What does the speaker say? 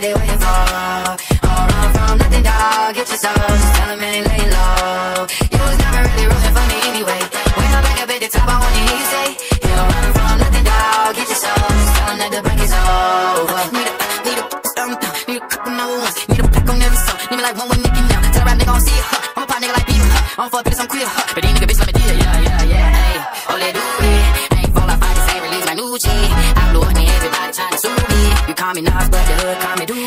what they waiting for. Don't run from nothing, dog. get yourself Just tell them ain't laying low. You was never really rooting for me anyway. When I'm back up at the top, I want you to say You don't run from nothing, dog. get yourself Just tell that the break is over. Need a, need a, um, uh, need a couple number ones. Need a pack on every song, need me like one with Nicki now Tell a rap nigga I don't see it, huh I'm a pop nigga like B, huh? I don't fuck bitches, I'm queer, huh? But these nigga bitch let me call me Nas, but the hood call me dude.